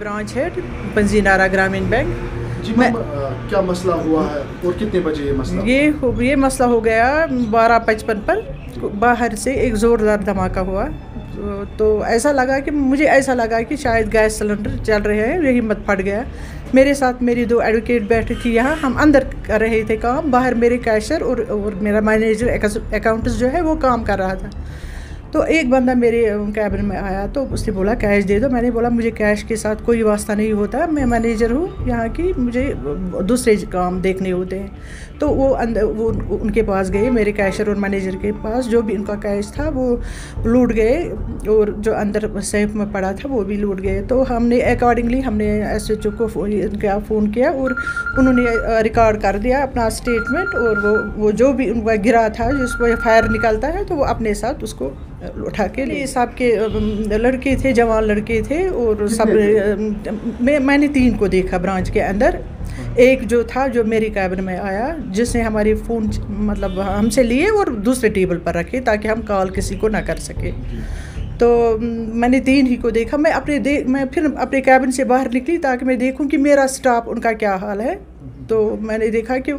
Branch है पंजीनारा ग्रामीण bank जी अ, क्या मसला हुआ है और कितने बजे ये मसला? ये हो ये मसला हो गया बारह पचपन पर। बाहर से एक ज़ोरदार धमाका हुआ। तो, तो ऐसा लगा कि मुझे ऐसा लगा कि शायद गैस सिलेंडर चल रहे हैं यही मत फट गया। मेरे साथ मेरी दो एडवोकेट बैठी थी यहाँ हम अंदर कर रहे थे काम। बाहर मेरे कैशर और, और मेरा मैनेजर अकाउंट्स जो है वो काम कर रहा था। तो एक बंदा मेरे कैबिन में आया तो उसने बोला, कैश दे दो। मैंने बोला, मुझे कैश के साथ कोई वास्ता नहीं होता। मैं मैनेजर हूँ यहाँ की, मुझे दूसरे काम देखने होते हैं। तो वो अंदर वो उनके पास गए, मेरे कैशर और मैनेजर के पास। जो भी उनका कैश था, वो लूट गए और जो अंदर सेफ़ में पड़ा था, वो भी लूट गए। तो हमने अकॉर्डिंगली हमने एस एच ओ को फ़ोन फ़ोन किया और उन्होंने रिकॉर्ड कर दिया अपना स्टेटमेंट और वो वो जो भी उनका गिरा था, जिसको फायर निकलता है तो वो अपने साथ उसको उठा के लिए सब के लड़के थे जवान लड़के थे और सब मैं मैंने तीन को देखा ब्रांच के अंदर। एक जो था जो मेरी कैबिन में आया जिसने हमारी फ़ोन मतलब हमसे लिए और दूसरे टेबल पर रखे ताकि हम कॉल किसी को ना कर सके। तो मैंने तीन ही को देखा। मैं अपने दे मैं फिर अपने कैबिन से बाहर निकली ताकि मैं देखूँ कि मेरा स्टाफ उनका क्या हाल है। तो मैंने देखा कि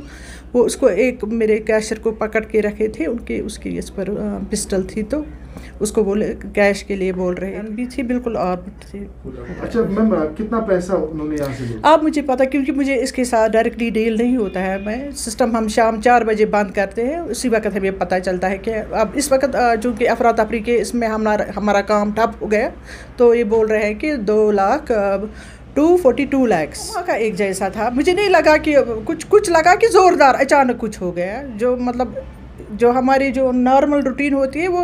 वो उसको एक मेरे कैशर को पकड़ के रखे थे उनके उसकी इस पर पिस्टल थी तो। उसको बोले कैश के लिए बोल रहे हैं। थी बिल्कुल और थी। अच्छा मैम कितना पैसा उन्होंने यहाँ से अब मुझे पता क्योंकि मुझे इसके साथ डायरेक्टली डील नहीं होता है। मैं सिस्टम हम शाम चार बजे बंद करते हैं उसी वक्त हमें पता चलता है कि अब इस वक्त अ, चूँकि अफरा तफरी के इसमें हमारा हमारा काम ठप हो गया तो ये बोल रहे हैं कि दो lakh to forty two lakhs का एक जैसा था। मुझे नहीं लगा कि कुछ कुछ लगा कि ज़ोरदार अचानक कुछ हो गया। जो मतलब जो हमारी जो नॉर्मल रूटीन होती है वो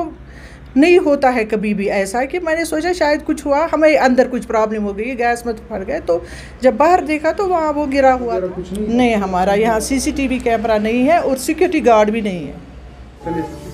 नहीं होता है कभी भी ऐसा कि मैंने सोचा शायद कुछ हुआ हमें अंदर कुछ प्रॉब्लम हो गई गैस में तो फट गए। तो जब बाहर देखा तो वहाँ वो गिरा हुआ नहीं। नहीं हमारा यहाँ सीसीटीवी कैमरा नहीं है और सिक्योरिटी गार्ड भी नहीं है।